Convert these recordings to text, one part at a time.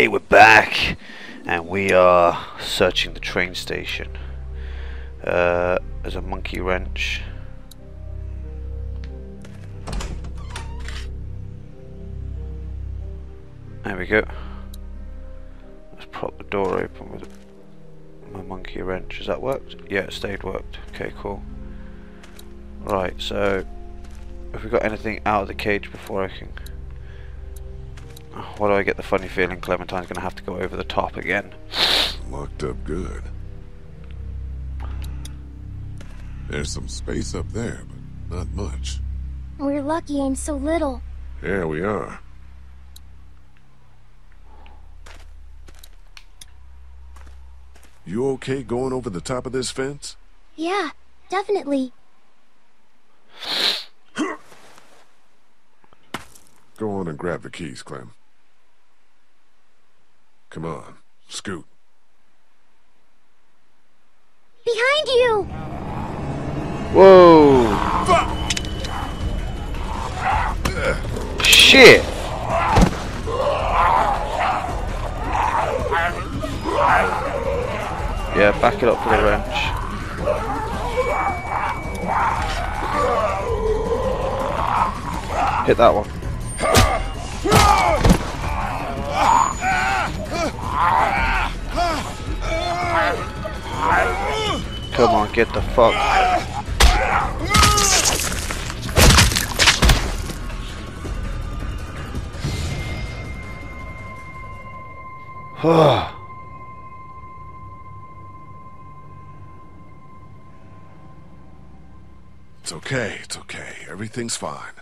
Okay, we're back, and we are searching the train station. Uh, there's a monkey wrench. There we go. Let's prop the door open with my monkey wrench. Has that worked? Yeah, it stayed worked. Okay, cool. Right, so have we got anything out of the cage before I can why do I get the funny feeling Clementine's going to have to go over the top again? Locked up good. There's some space up there, but not much. We're lucky I'm so little. Yeah, we are. You okay going over the top of this fence? Yeah, definitely. Go on and grab the keys, Clem. Come on, scoot. Behind you! Whoa! Fuck. Shit! Yeah, back it up for the wrench. Hit that one. Come on, get the fuck. it's okay, it's okay. Everything's fine.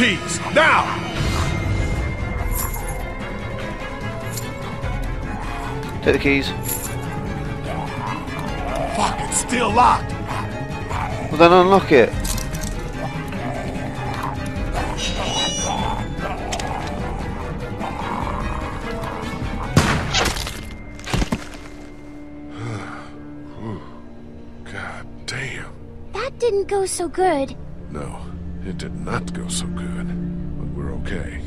Keys, now! Take the keys. Fuck, it's still locked. Well then unlock it. God damn. That didn't go so good. No, it did not go so good. But we're okay.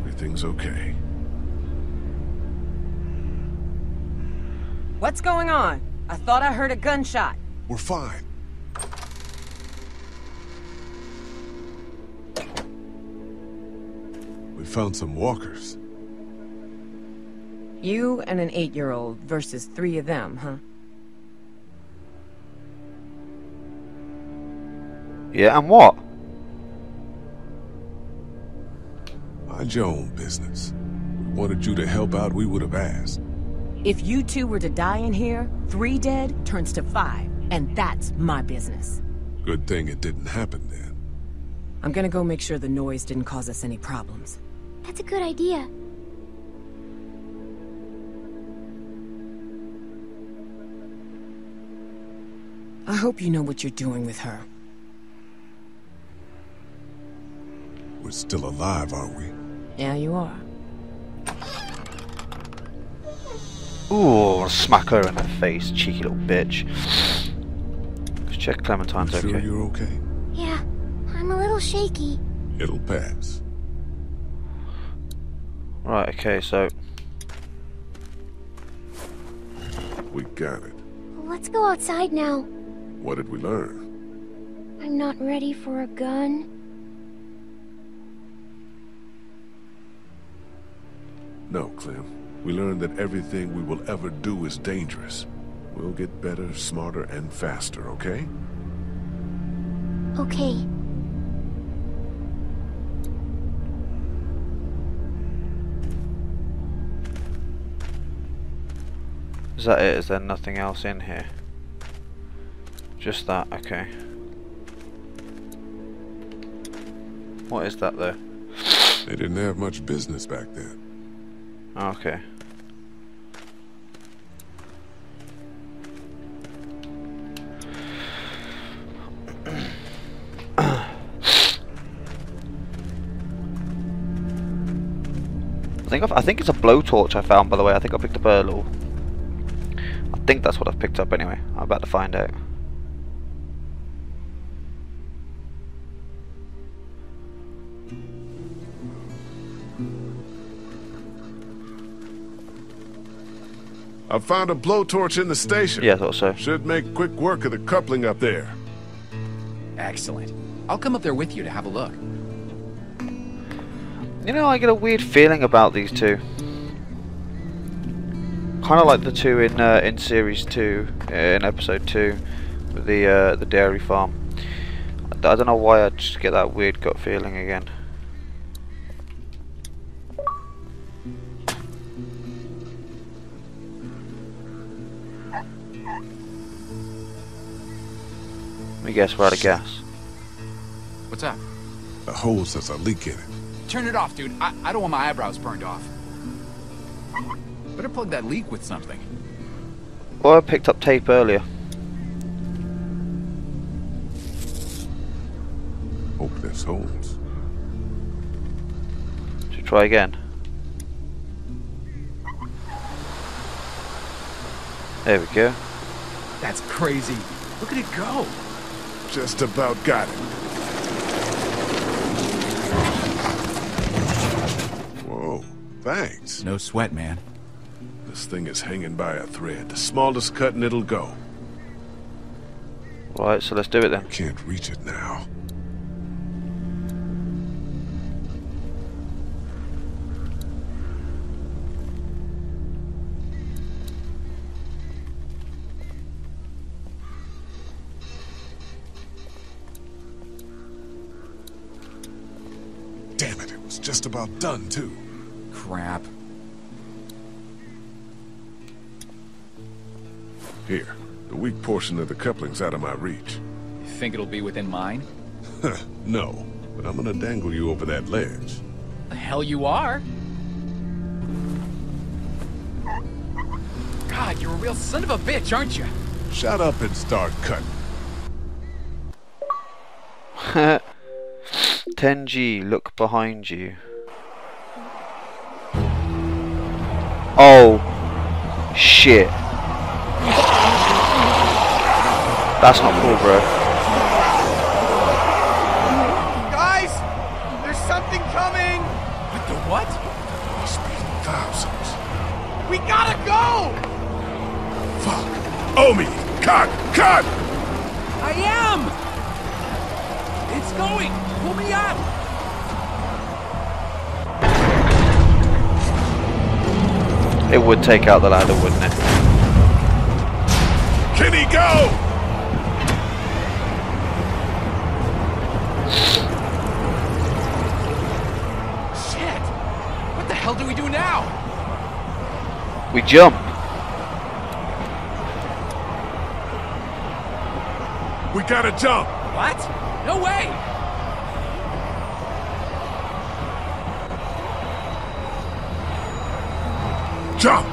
Everything's okay. What's going on? I thought I heard a gunshot. We're fine. We found some walkers. You and an eight-year-old versus three of them, huh? Yeah, and what? Mind your own business. We wanted you to help out, we would have asked. If you two were to die in here, three dead turns to five, and that's my business. Good thing it didn't happen then. I'm gonna go make sure the noise didn't cause us any problems. That's a good idea. I hope you know what you're doing with her. We're still alive, aren't we? Yeah, you are. Ooh, smack her in the face, cheeky little bitch. Let's check Clementine's Sure okay. you're okay? Yeah, I'm a little shaky. It'll pass. Right, okay, so We got it. Let's go outside now. What did we learn? I'm not ready for a gun. No, Clem. We learned that everything we will ever do is dangerous. We'll get better, smarter, and faster, okay? Okay. is that it? Is there nothing else in here? Just that, okay. What is that though? They didn't have much business back then. Oh, okay. I think I think it's a blowtorch I found by the way. I think I picked up a little. I think that's what I've picked up anyway. I'm about to find out. I found a blowtorch in the station. Yeah, I thought so. Should make quick work of the coupling up there. Excellent. I'll come up there with you to have a look. You know, I get a weird feeling about these two. Kind of like the two in uh, in series two, uh, in episode two, with the uh, the dairy farm. I don't know why I just get that weird gut feeling again. Guess, we're out of gas. What's up? The hose has a leak in it. Turn it off, dude. I, I don't want my eyebrows burned off. Better plug that leak with something. Well, I picked up tape earlier. Hope this holds. To try again? There we go. That's crazy. Look at it go. Just about got it. Whoa, thanks. No sweat, man. This thing is hanging by a thread. The smallest cut and it'll go. Right, so let's do it then. Can't reach it now. Damn it, it was just about done, too. Crap. Here, the weak portion of the coupling's out of my reach. You think it'll be within mine? no, but I'm gonna dangle you over that ledge. The hell you are? God, you're a real son of a bitch, aren't you? Shut up and start cutting. 10G, look behind you. Oh, shit. That's not cool, bro. Guys! There's something coming! What the what? Speeding thousands. We gotta go! Fuck. Omi! Cut! Cut! I am! It's going! Pull me up! It would take out the ladder, wouldn't it? Can he go? Shit! What the hell do we do now? We jump. We gotta jump. What? No way! Jump!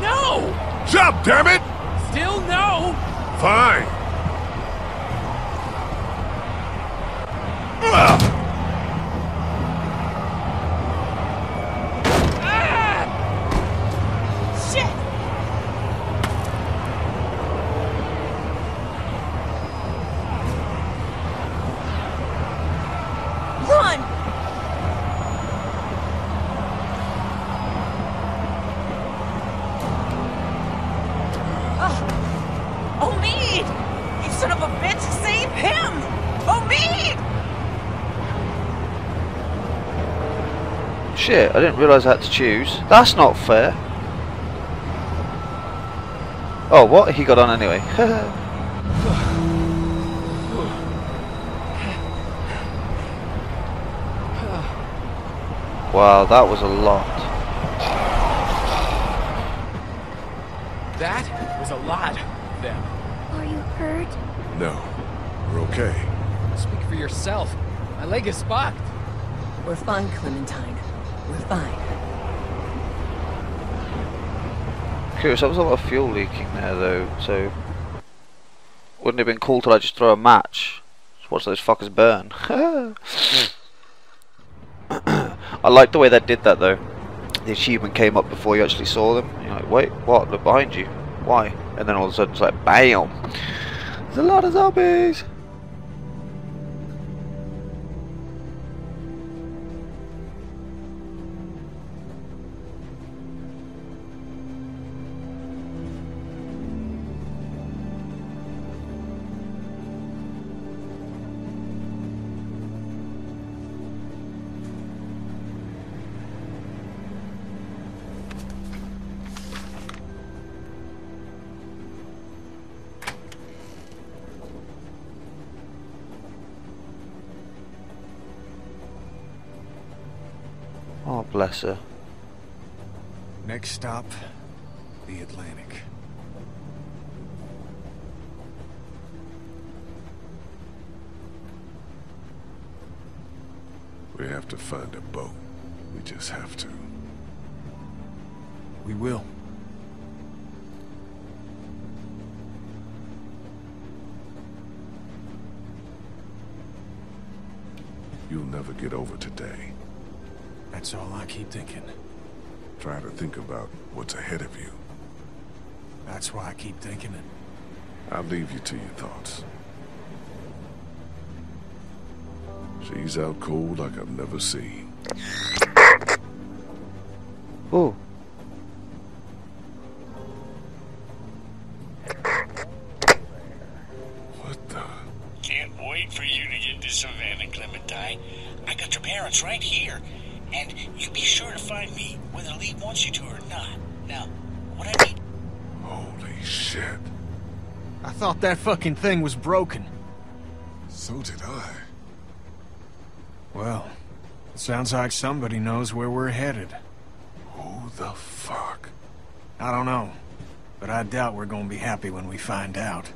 No! Jump, damn it! Still no! Fine. Ugh. Shit, I didn't realise I had to choose. That's not fair. Oh, what? He got on anyway. wow, that was a lot. That was a lot, then. Are you hurt? No, we're okay. Speak for yourself. My leg is fucked. We're fine, Clementine. We're fine. Curious, there was a lot of fuel leaking there though, so... Wouldn't it have been cool to just throw a match? Just watch those fuckers burn. I like the way they did that though. The achievement came up before you actually saw them. You're like, wait, what? Look behind you. Why? and then all of a sudden it's like BAM! There's a lot of zombies! Bless her. Next stop, the Atlantic. We have to find a boat. We just have to. We will. You'll never get over today. That's all I keep thinking. Try to think about what's ahead of you. That's why I keep thinking it. I'll leave you to your thoughts. She's out cold like I've never seen. Oh, that fucking thing was broken. So did I. Well, it sounds like somebody knows where we're headed. Who the fuck? I don't know, but I doubt we're gonna be happy when we find out.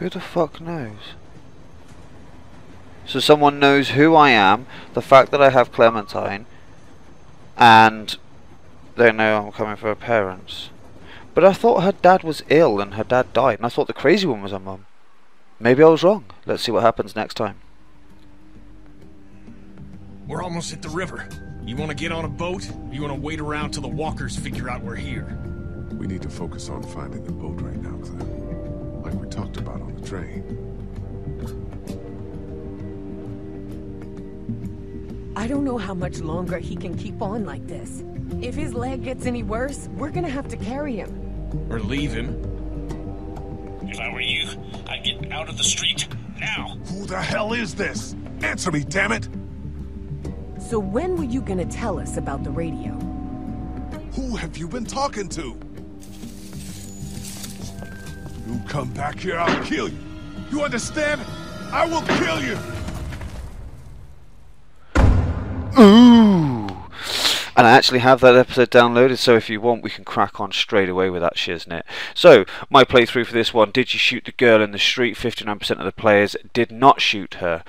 who the fuck knows? So someone knows who I am, the fact that I have Clementine, and they know I'm coming for her parents. But I thought her dad was ill and her dad died, and I thought the crazy one was her mum. Maybe I was wrong. Let's see what happens next time. We're almost at the river. You want to get on a boat? Or you want to wait around till the walkers figure out we're here? We need to focus on finding the boat right now, Clem. Like we talked about on the train. I don't know how much longer he can keep on like this. If his leg gets any worse, we're gonna have to carry him. Or leave him? If I were you, I'd get out of the street. Now! Who the hell is this? Answer me, damn it! So when were you gonna tell us about the radio? Who have you been talking to? You come back here, I'll kill you. You understand? I will kill you! And I actually have that episode downloaded, so if you want, we can crack on straight away with that shiznit. So, my playthrough for this one did you shoot the girl in the street? 59% of the players did not shoot her.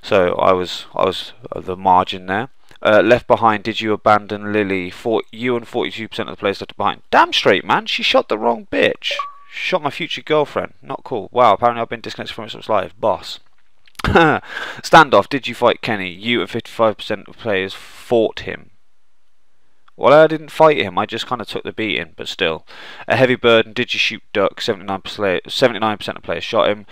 So, I was, I was the margin there. Uh, left behind, did you abandon Lilly? For, you and 42% of the players left behind. Damn straight, man, she shot the wrong bitch. Shot my future girlfriend. Not cool. Wow, apparently I've been disconnected from Xbox Live. Boss. Standoff, did you fight Kenny? You and 55% of players fought him. Well, I didn't fight him, I just kind of took the beating, but still. A heavy burden, did you shoot Duck? 79%, 79% of players shot him.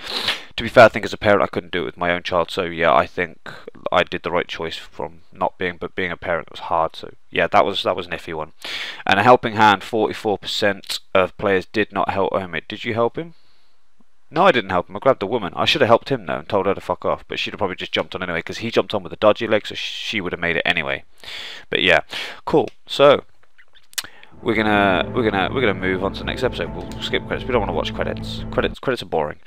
To be fair, I think as a parent I couldn't do it with my own child, so yeah, I think I did the right choice from not being, but being a parent was hard, so yeah, that was that was an iffy one. And a helping hand, 44% of players did not help Omid. Did you help him? No, I didn't help him. I grabbed the woman. I should have helped him though and told her to fuck off, but she'd have probably just jumped on anyway because he jumped on with a dodgy leg, so she would have made it anyway. But yeah, cool. So we're gonna we're gonna we're gonna move on to the next episode. We'll skip credits. We don't want to watch credits. Credits credits are boring.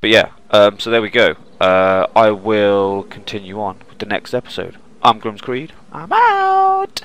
But yeah, um, so there we go. Uh, I will continue on with the next episode. I'm Grimz Creed. I'm out.